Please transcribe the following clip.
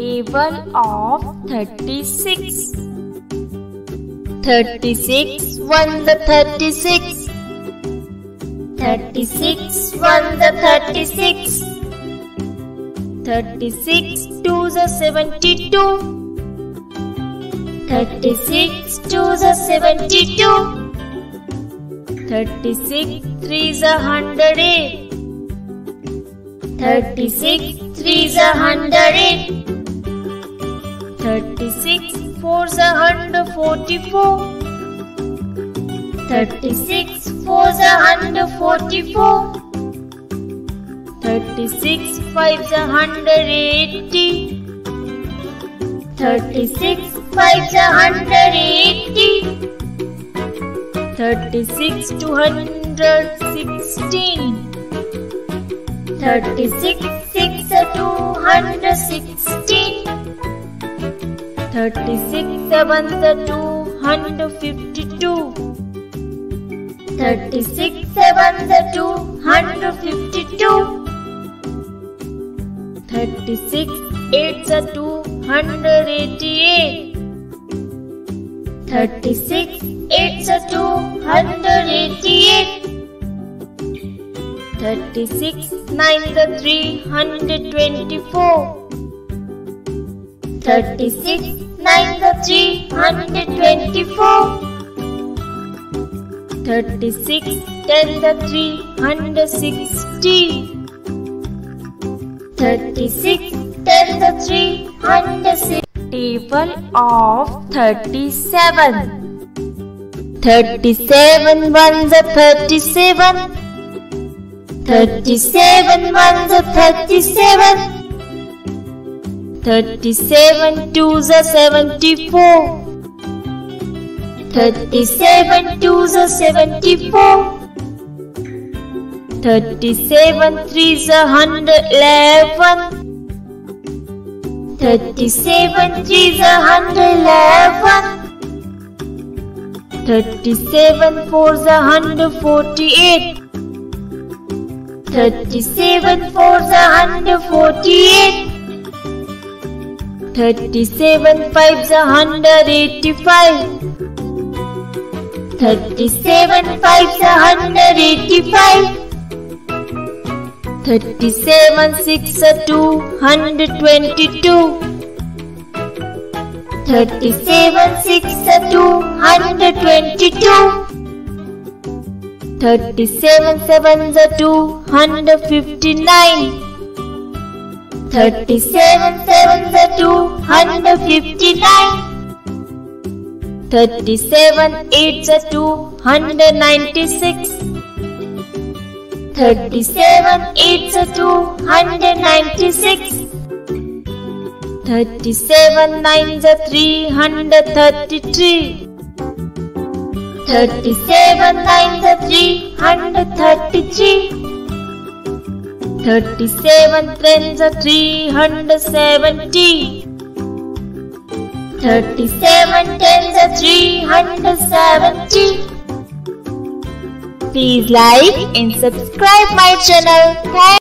Table of 36 36 1 the 36 36 1 the 36 36 2 the 72 36 2 the 72 36 3 the 108 36 3 the 108 36 4 the 144 36 4 the 144 36 5 the 180 36 5 the 180 36 216 36 6 216 36 7 252 36 7 252 36 8 288 36 8 288 36 9 324 36 9 324 36 10 360 36 10 360 Table of 37 37 ones are 37 37 ones are 37 37 twos are 74 37 twos are 74 37 threes are 111 37 threes are 111 37 fours are 148 37 fours are 148 37 fives are 185 37 fives are 185 37 6 are 222 37 6 are 222 37 7 are 259 37 7 are 259 37 8 are 296 37 8 are 296 37 9 are 333 37 9 are 333 37 tens are 370 37 tens are 370 Please like and subscribe my channel. Thank